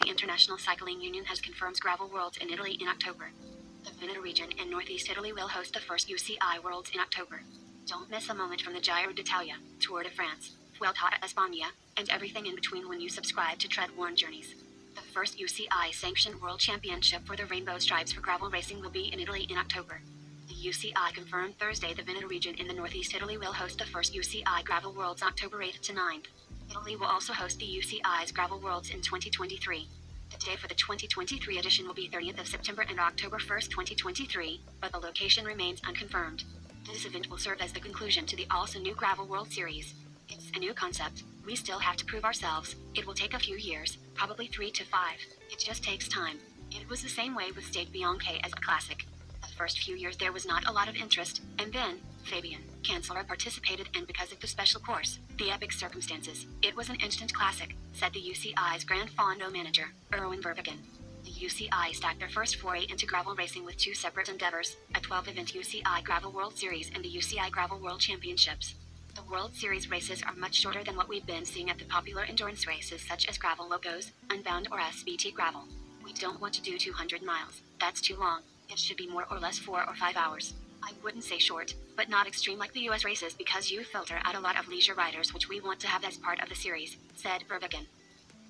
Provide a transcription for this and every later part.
The International Cycling Union, has confirmed Gravel Worlds in Italy in October. The Veneto region in northeast Italy will host the first UCI Worlds in October. Don't miss a moment from the Giro d'Italia, Tour de France, Vuelta a España, and everything in between when you subscribe to Tread Treadworn Journeys. The first UCI sanctioned World Championship for the Rainbow Stripes for gravel racing will be in Italy in October. The UCI confirmed Thursday the Veneto region in the northeast Italy will host the first UCI Gravel Worlds October 8th to 9th. Italy will also host the UCI's Gravel Worlds in 2023. The day for the 2023 edition will be 30th of September and October 1st, 2023, but the location remains unconfirmed. This event will serve as the conclusion to the also new Gravel World Series. It's a new concept. We still have to prove ourselves. It will take a few years, probably three to five. It just takes time. It was the same way with Strade Bianche as a classic. First few years there was not a lot of interest, and then, Fabian Cancellara participated and because of the special course, the epic circumstances, it was an instant classic, said the UCI's Gran Fondo manager, Erwin Vervecken. The UCI stacked their first foray into gravel racing with two separate endeavors, a 12-event UCI Gravel World Series and the UCI Gravel World Championships. The World Series races are much shorter than what we've been seeing at the popular endurance races such as Gravel Locos, Unbound or SBT Gravel. We don't want to do 200 miles, that's too long. It should be more or less 4 or 5 hours. I wouldn't say short, but not extreme like the US races because you filter out a lot of leisure riders which we want to have as part of the series, said Vervecken.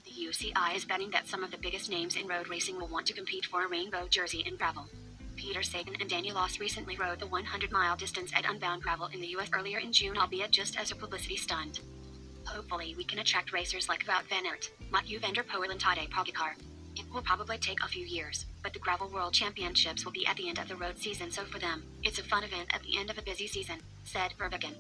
The UCI is betting that some of the biggest names in road racing will want to compete for a rainbow jersey in gravel. Peter Sagan and Daniel Oss recently rode the 100 mile distance at Unbound Gravel in the US earlier in June, albeit just as a publicity stunt. Hopefully, we can attract racers like Wout van Aert, Mathieu van der Poel, and Tadej Pogacar. It will probably take a few years, but the Gravel World Championships will be at the end of the road season, so for them, it's a fun event at the end of a busy season, said Vervecken.